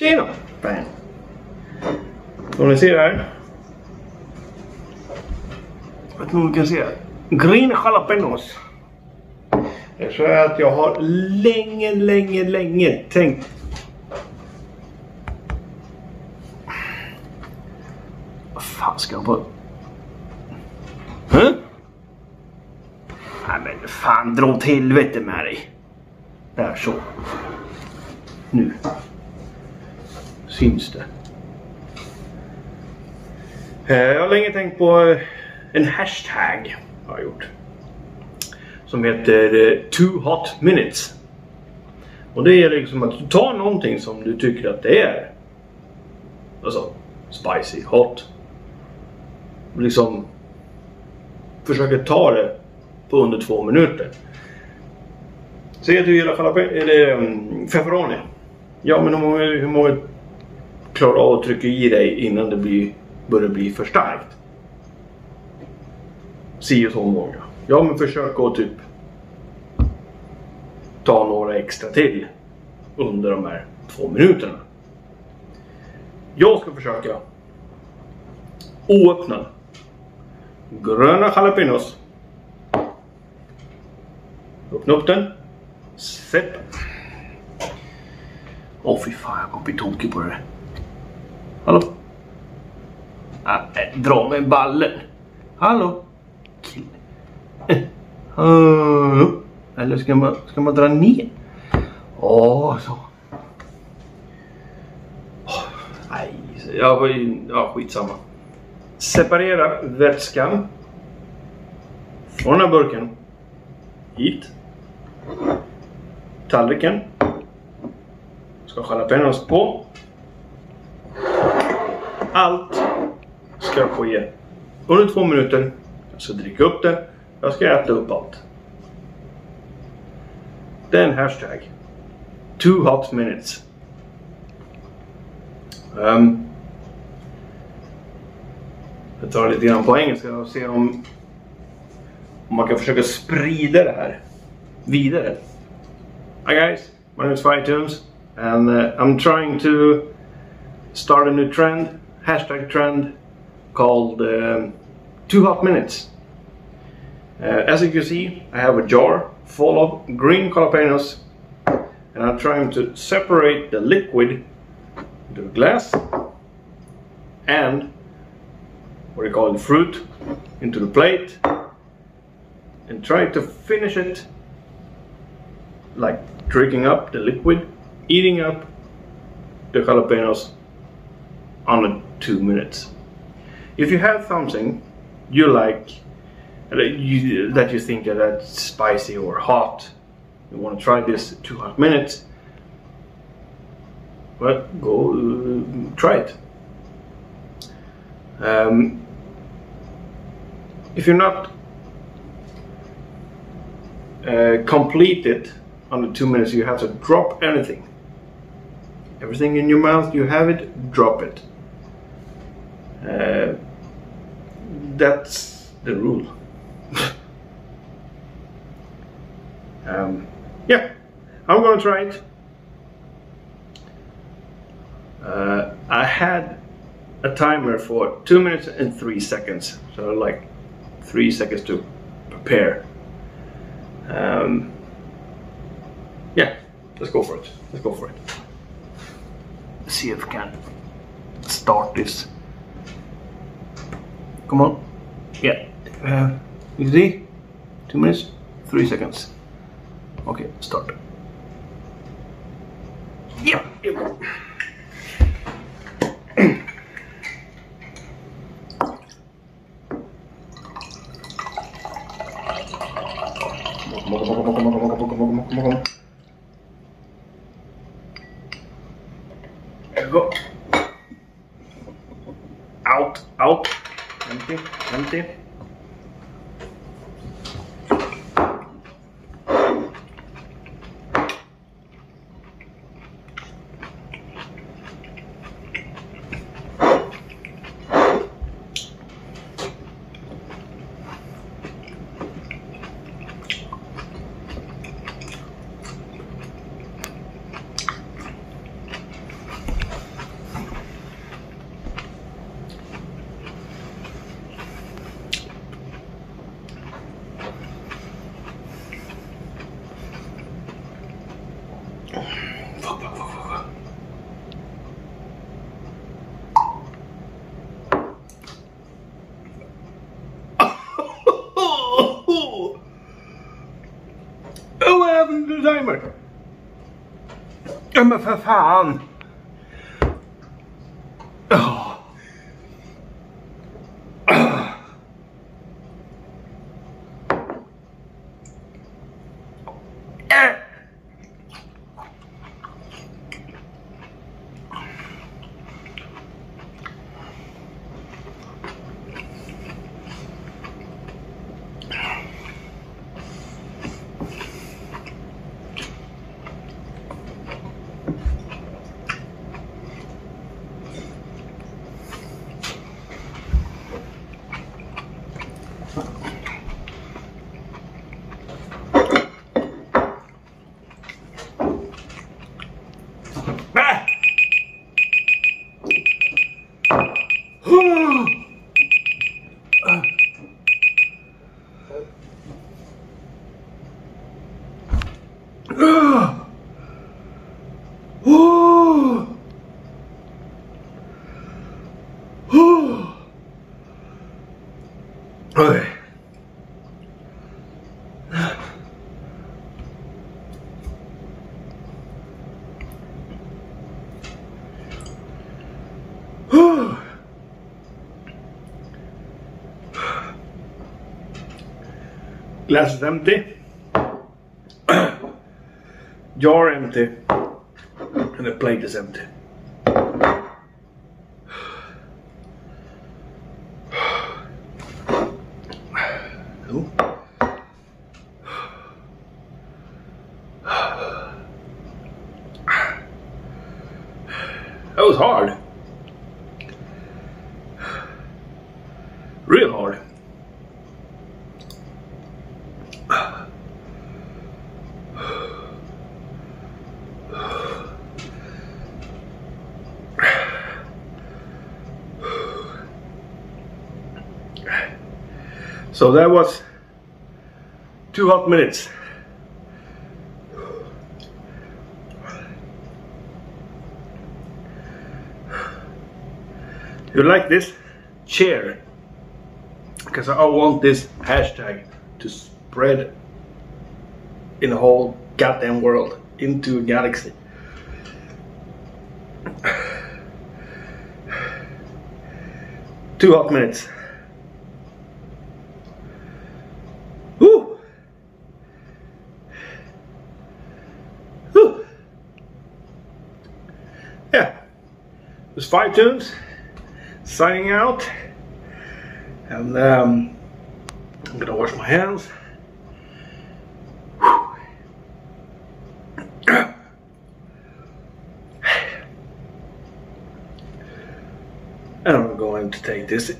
Tjena! Bam. Som ni ser här. Jag tror ni kan se. Green jalapenos. Det är så här att jag har länge, länge, länge tänkt Vad fan ska jag på? Huh? Nej men fan dra åt helvete med dig. Där så. Nu. Syns det. Eh, jag har länge tänkt på eh, en hashtag. Har jag gjort. Som heter eh, Two Hot Minutes. Och det är liksom att du tar någonting som du tycker att det är. Alltså spicy, hot. Och liksom försöker ta det på under två minuter. Säg att du gillar falafel. eller um. Ja, men hur många, hur många klarar av att trycka i dig innan det blir, börjar bli för starkt? Si och så många. Ja, men försök att typ ta några extra till under de här två minuterna. Jag ska försöka oöppnad gröna jalapenos. Öppna upp den. Sätt den. Åh fy fan, jag kommer bli tokig på det. Hallå? Ah, dra med ballen. Hallå? Kille. Hallå? Eller ska man, ska man dra ner? Åh, så. Åh, nej, jag var ju... Ja, skitsamma. Separera vätskan från den här burken. Hit. Tallriken. Ska jalapenos på. Allt ska ske under två minuter. Jag ska dricka upp det. Jag ska äta upp allt. Det är en hashtag. Two hot minutes. Um, jag tar lite grann på engelska och ser om, om man kan försöka sprida det här vidare. Hi guys, my name is Fighttunes and uh, I'm trying to start a new trend, hashtag trend called um, Two Hot Minutes. Uh, as you can see, I have a jar full of green jalapenos and I'm trying to separate the liquid into the glass and what you call it, fruit into the plate and try to finish it like drinking up the liquid, eating up the jalapenos under two minutes. If you have something you like that you, that you think that that's spicy or hot, you want to try this two hot minutes, well, go uh, try it. Um, if you're not uh, complete it under two minutes, you have to drop anything. Everything in your mouth, you have it, drop it. Uh, that's the rule. um, yeah, I'm gonna try it. Uh, I had a timer for two minutes and three seconds, so like three seconds to prepare. Um, yeah, let's go for it. Let's go for it. See if we can start this. Come on. Yeah. Uh, easy. Two minutes, three seconds. Okay, start. Yeah. There we go. Out, out. you. Namaste. دائما أما ففعان Okay. Glass is empty. Jar empty. And the plate is empty. Cool. That was hard. Real hard. So that was two hot minutes. You like this? Share. Because I want this hashtag to spread in the whole goddamn world into a galaxy. Two hot minutes. Woo! Woo! Yeah. There's Fivetoons. Signing out. And um, I'm gonna wash my hands. And I'm going to take this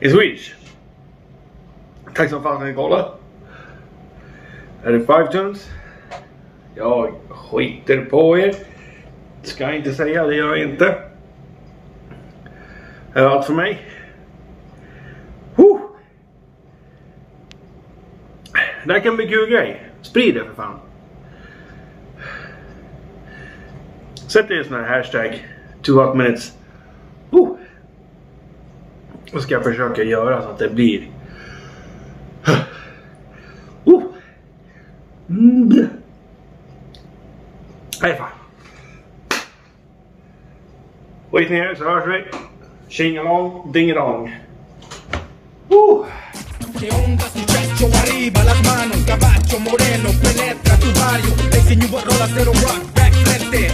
in Swedish. Tack som fan ni kollade. Är det Fivetoons? Jag skiter på er. Ska inte säga, det gör jag inte. Det är allt för mig. Huh! Det här kan bli kul grej. Sprid det för fan. Sätt dig en sån här hashtag. Two hot minutes. Woo! Och ska jag försöka göra så att det blir Uh. Mm. Nej fan. Skit ner så hörs vi. Shing along, ding it on. Arriba las manos, caballo moreno, penetra tu barrio, cero rock, back frente,